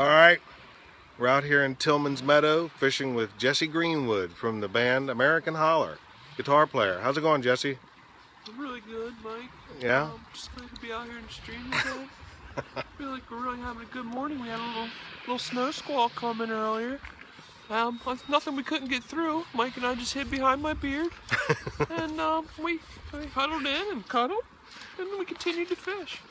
All right, we're out here in Tillman's Meadow fishing with Jesse Greenwood from the band American Hollar, guitar player. How's it going, Jesse? Really good, Mike. Yeah? Um, just glad to be out here in the stream today. feel like we're really having a good morning. We had a little little snow squall coming earlier. Um, nothing we couldn't get through. Mike and I just hid behind my beard, and um, we, we huddled in and cuddled, and we continued to fish.